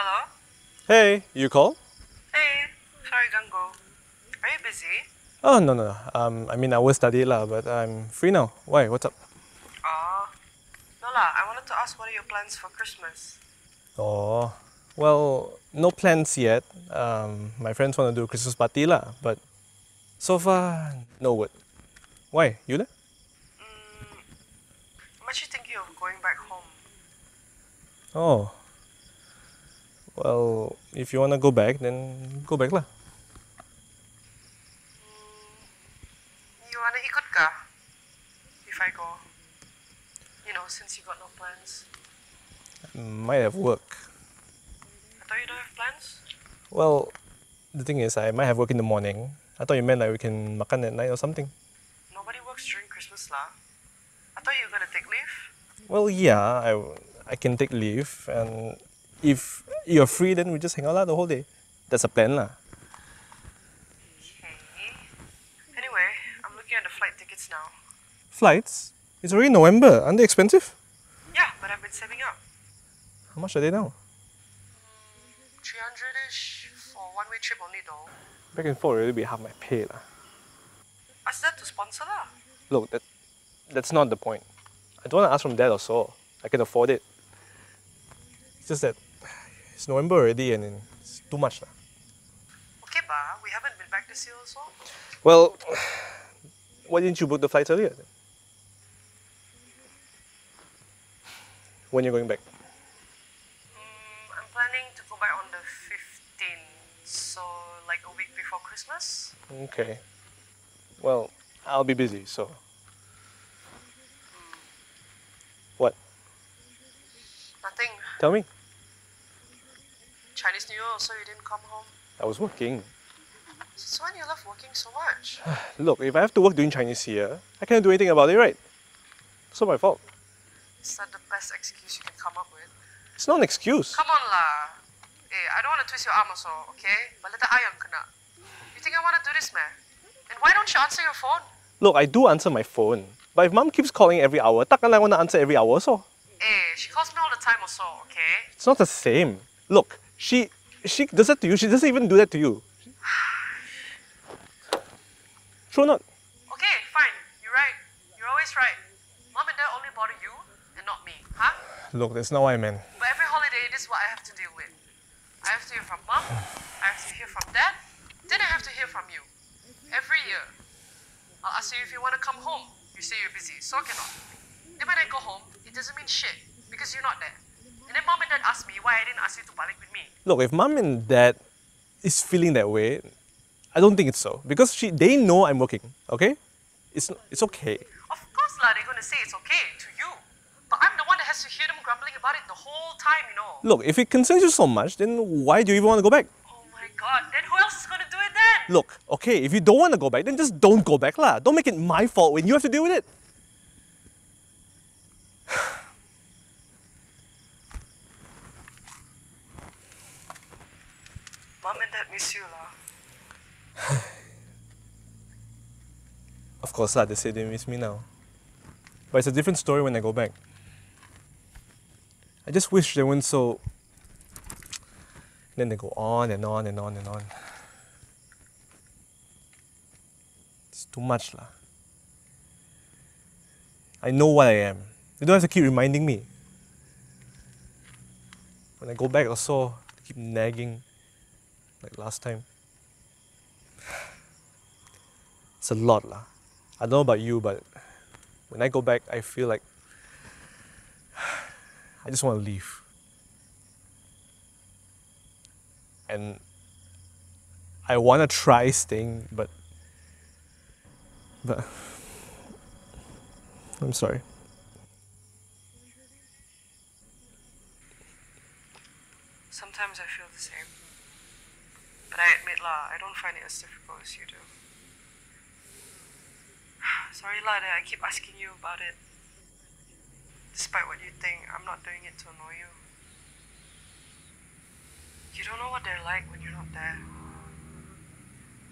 Hello? Hey, you call? Hey, sorry, Gango. Are you busy? Oh no no no. Um, I mean I will study lah, but I'm free now. Why? What's up? Oh. No lah, I wanted to ask what are your plans for Christmas? Oh, well, no plans yet. Um, my friends want to do Christmas party lah, but so far no word. Why? You there? I'm actually thinking of going back home. Oh. Well, if you wanna go back, then go back lah. You wanna ikut kah? If I go. You know, since you got no plans. Might have work. I thought you don't have plans? Well, the thing is, I might have work in the morning. I thought you meant like we can makan at night or something. Nobody works during Christmas lah. I thought you were gonna take leave. Well, yeah, I, I can take leave, and if you're free, then we just hang out lah the whole day. That's a plan lah. Okay. Anyway, I'm looking at the flight tickets now. Flights? It's already November. Aren't they expensive? Yeah, but I've been saving up. How much are they now? 300-ish for one-way trip only though. Back and forth already be half my pay lah. Ask that to sponsor lah. Look, that that's not the point. I don't want to ask from dad or so. I can afford it. It's just that it's November already and it's too much lah. Okay, ba, we haven't been back this year also. Well, why didn't you book the flights earlier? Then? When you're going back? Mm, I'm planning to go back on the 15th, so like a week before Christmas. Okay. Well, I'll be busy, so. What? Nothing. Tell me. Chinese New Year also you didn't come home. I was working. Since when you love working so much? Look, if I have to work during Chinese year, I can't do anything about it, right? It's not my fault. Is that the best excuse you can come up with? It's not an excuse. Come on lah. Hey, I don't want to twist your arm or so, okay? But let the ayam kena. You think I want to do this, man? And why don't you answer your phone? Look, I do answer my phone. But if mom keeps calling every hour, takkan I want to answer every hour, so. Hey, eh, she calls me all the time or so, okay? It's not the same. Look, she she does that to you. She doesn't even do that to you. True or not? Okay, fine. You're right. You're always right. Mom and dad only bother you and not me, huh? Look, that's not what I meant. But every holiday, this is what I have to deal with. I have to hear from mom, I have to hear from dad, then I have to hear from you. Every year. I'll ask you if you want to come home. You say you're busy, so I cannot. Then when I go home, it doesn't mean shit because you're not there. And then mom and dad ask me why I didn't ask you to balik with me. Look, if mom and dad is feeling that way, I don't think it's so. Because she they know I'm working, okay? It's it's okay. Of course lah, they're gonna say it's okay to you. But I'm the one that has to hear them grumbling about it the whole time, you know. Look, if it concerns you so much, then why do you even want to go back? Oh my god, then who else is gonna do it then? Look, okay, if you don't want to go back, then just don't go back lah. Don't make it my fault when you have to deal with it. Mom and dad miss you lah. Of course lah, they say they miss me now. But it's a different story when I go back. I just wish they weren't so. Then they go on and on and on and on. It's too much lah. I know what I am. They don't have to keep reminding me. When I go back also, keep nagging like last time. It's a lot lah. I don't know about you, but when I go back, I feel like I just want to leave. And I want to try staying, but but I'm sorry. Sometimes I feel the same. But I don't find it as difficult as you do. Sorry lah that I keep asking you about it. Despite what you think, I'm not doing it to annoy you. You don't know what they're like when you're not there.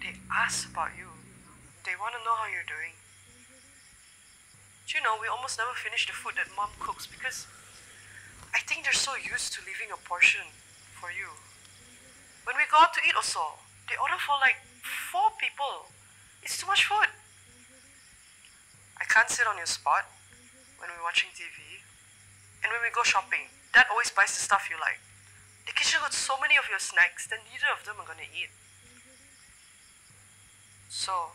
They ask about you. They want to know how you're doing. Do you know, we almost never finish the food that mom cooks because I think they're so used to leaving a portion for you. When we go out to eat also, they order for like four people. It's too much food. I can't sit on your spot when we're watching TV. And when we go shopping, Dad always buys the stuff you like. The kitchen got so many of your snacks that neither of them are gonna eat. So,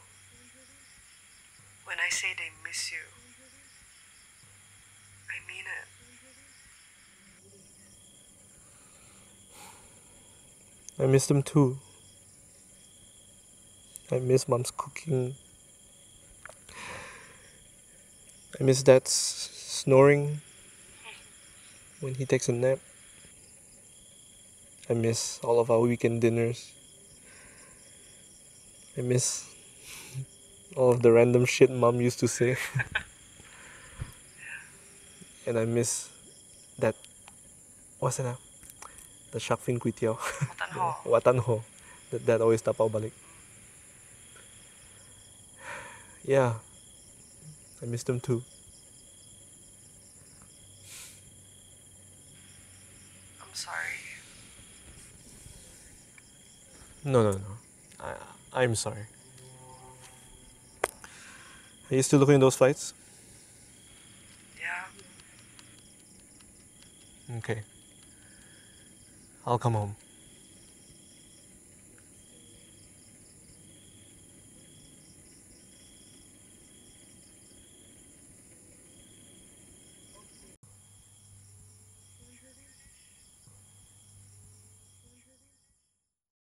when I say they miss you, I mean it. I miss them too. I miss mom's cooking. I miss dad's snoring when he takes a nap. I miss all of our weekend dinners. I miss all of the random shit mom used to say. and I miss that what's that? ah? The shark fin kway teow. Watan ho. Watan ho. That dad always tapao balik. Yeah. I miss them too. I'm sorry. No, no, no. I, I'm sorry. Are you still looking at those flights? Yeah. Okay. I'll come home.